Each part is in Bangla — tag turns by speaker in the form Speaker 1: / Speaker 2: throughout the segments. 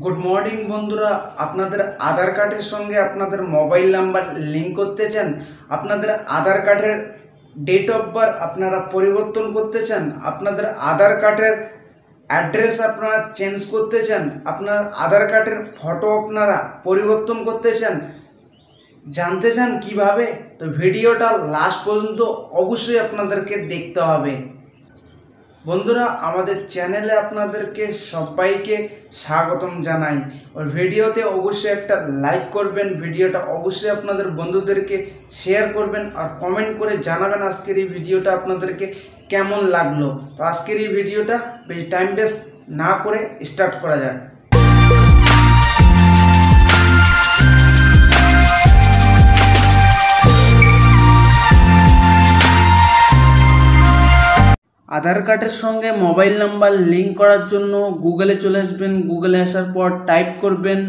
Speaker 1: গুড মর্নিং বন্ধুরা। আপনাদের আধার কার্ডের সঙ্গে আপনাদের মোবাইল নাম্বার লিঙ্ক করতে চান, আপনাদের আধার কার্ডের ডেট অফ বার্থ আপনারা পরিবর্তন করতে চান, আপনাদের আধার কার্ডের অ্যাড্রেস আপনারা চেঞ্জ করতে চান, আপনার আধার কার্ডের ফটো আপনারা পরিবর্তন করতে চান, জানতে চান কীভাবে, তো ভিডিওটা লাস্ট পর্যন্ত অবশ্যই আপনাদেরকে দেখতে হবে। বন্ধুরা, আমাদের চ্যানেলে আপনাদেরকে সবাইকে স্বাগতম জানাই। ওর ভিডিওতে অবশ্যই একটা লাইক করবেন, ভিডিওটা অবশ্যই আপনাদের বন্ধুদেরকে শেয়ার করবেন আর কমেন্ট করে জানাবেন আজকের এই ভিডিওটা আপনাদেরকে কেমন লাগল। তো আজকের এই ভিডিওটা বেশি টাইম বেস্ট না করে স্টার্ট করা যাক। আধার কার্ডের সঙ্গে মোবাইল নাম্বার লিঙ্ক করার জন্য গুগলে চলে আসবেন। গুগলে আসার পর টাইপ করবেন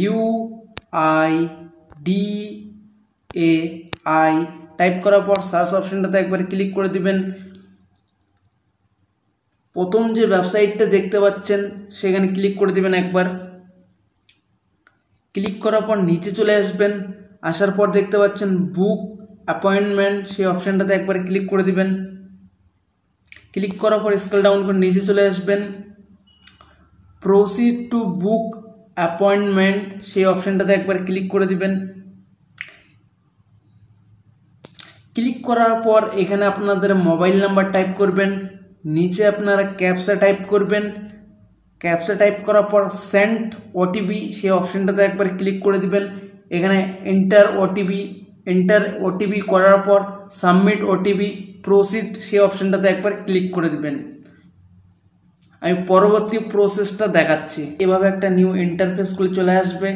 Speaker 1: U I D A I type করার পর সার্চ অপশানটাতে একবার ক্লিক করে দিবেন। প্রথম যে ওয়েবসাইটটা দেখতে পাচ্ছেন, সেখানে ক্লিক করে দিবেন একবার। ক্লিক করার পর নিচে চলে আসবেন। আসার পর দেখতে পাচ্ছেন বুক অ্যাপয়েন্টমেন্ট, সেই অপশানটাতে একবার ক্লিক করে দিবেন। ক্লিক করার পর স্কেল ডাউন করে নিচে চলে আসবেন। প্রসিড টু বুক অ্যাপয়েন্টমেন্ট সেই অপশানটাতে একবার ক্লিক করে দিবেন। ক্লিক করার পর এখানে আপনাদের মোবাইল নাম্বার টাইপ করবেন, নিচে আপনারা ক্যাপসা টাইপ করবেন। ক্যাপসা টাইপ করার পর সেন্ট ওটিপি সেই অপশানটাতে একবার ক্লিক করে দিবেন। এখানে এন্টার ওটিপি এন্টার ওটিপি করার পর সাবমিট ওটিপি প্রসিড সেই অপশানটাতে একবার ক্লিক করে দিবেন। আমি পরবর্তী প্রসেসটা দেখাচ্ছি। এভাবে একটা নিউ ইন্টারফেস খুলে চলে আসবে।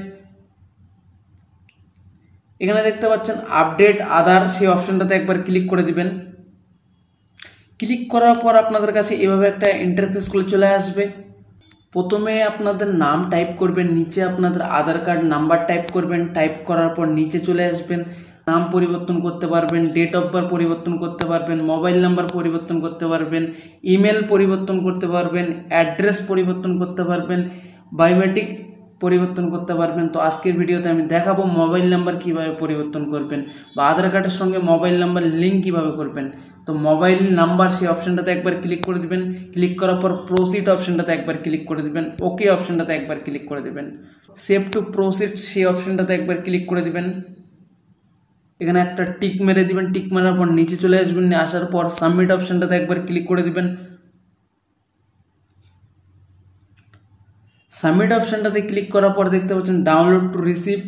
Speaker 1: এখানে দেখতে পাচ্ছেন আপডেট আধার সেই অপশানটাতে একবার ক্লিক করে দিবেন। ক্লিক করার পর আপনাদের কাছে এভাবে একটা ইন্টারফেস খুলে চলে আসবে। প্রথমে আপনাদের নাম টাইপ করবেন, নিচে আপনাদের আধার কার্ড নাম্বার টাইপ করবেন টাইপ করার পর নিচে চলে আসবেন। নাম পরিবর্তন করতে পারবেন ডেট অফ বার্থ পরিবর্তন করতে পারবেন মোবাইল নাম্বার পরিবর্তন করতে পারবেন ইমেল পরিবর্তন করতে পারবেন অ্যাড্রেস পরিবর্তন করতে পারবেন বায়োমেট্রিক পরিবর্তন করতে পারবেন। তো আজকের ভিডিওতে আমি দেখাবো মোবাইল নাম্বার কীভাবে পরিবর্তন করবেন বা আধার কার্ডের সঙ্গে মোবাইল নাম্বার লিঙ্ক কীভাবে করবেন। তো মোবাইল নাম্বার সেই অপশানটাতে একবার ক্লিক করে দিবেন। ক্লিক করার পর প্রসিড অপশানটাতে একবার ক্লিক করে দিবেন। ওকে অপশানটাতে একবার ক্লিক করে দিবেন। সেভ টু প্রসিড সেই অপশানটাতে একবার ক্লিক করে দিবেন। এখানে একটা টিক মেরে দিবেন, টিক মারার পর নিচে চলে আসবেন আসার পর সাবমিট অপশানটাতে একবার ক্লিক করে দিবেন। সাবমিট অপশানটাতে ক্লিক করার পর দেখতে পাচ্ছেন download to receive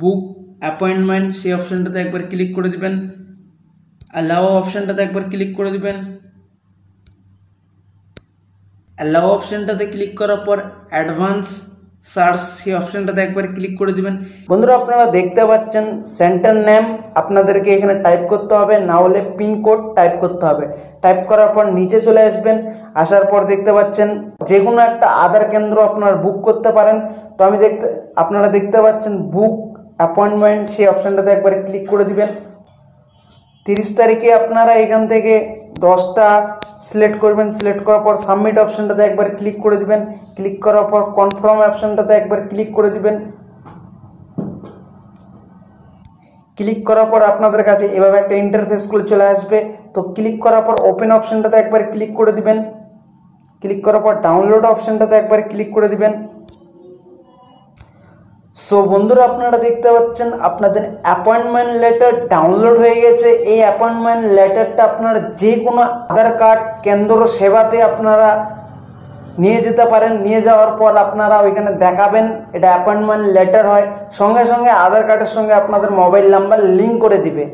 Speaker 1: book appointment, সেই অপশানটাতে একবার ক্লিক করে দিবেন। অ্যালাও অপশানটাতে একবার ক্লিক করে দিবেন। অ্যালাও অপশানটাতে ক্লিক করার পর অ্যাডভান্স সার্চ সেই অপশানটাতে একবার ক্লিক করে দিবেন। বন্ধুরা, আপনারা দেখতে পাচ্ছেন সেন্টার নেম। আপনাদেরকে এখানে টাইপ করতে হবে, না হলে পিনকোড টাইপ করতে হবে। টাইপ করার পর নিচে চলে আসবেন। আসার পর দেখতে পাচ্ছেন যে কোনো একটা আধার কেন্দ্র আপনারা বুক করতে পারেন। তো আমি দেখতে, আপনারা দেখতে পাচ্ছেন বুক অ্যাপয়েন্টমেন্ট, সেই অপশানটাতে একবার ক্লিক করে দিবেন। তিরিশ তারিখে আপনারা এখান থেকে দশটা সিলেক্ট করবেন সিলেক্ট করার পর সাবমিট অপশানটাতে একবার ক্লিক করে দিবেন। ক্লিক করার পর কনফার্ম অপশানটাতে একবার ক্লিক করে দিবেন। ক্লিক করার পর আপনাদের কাছে এভাবে একটা ইন্টারফেস খুলে চলে আসবে। তো ক্লিক করার পর ওপেন অপশানটাতে একবার ক্লিক করে দিবেন। ক্লিক করার পর ডাউনলোড অপশানটাতে একবার ক্লিক করে দিবেন। সো বন্ধুরা, আপনারা দেখতে পাচ্ছেন আপনাদের অ্যাপয়েন্টমেন্ট লেটার ডাউনলোড হয়ে গেছে। এই অ্যাপয়েন্টমেন্ট লেটারটা আপনারা যে কোনো আধার কার্ড, কেন্দ্র সেবাতে আপনারা নিয়ে যেতে পারেন। নিয়ে যাওয়ার পর আপনারা ওইখানে দেখাবেন, এটা অ্যাপয়েন্টমেন্ট লেটার হয়। সঙ্গে সঙ্গে আধার কার্ডের সঙ্গে আপনাদের মোবাইল নাম্বার লিঙ্ক করে দিবে।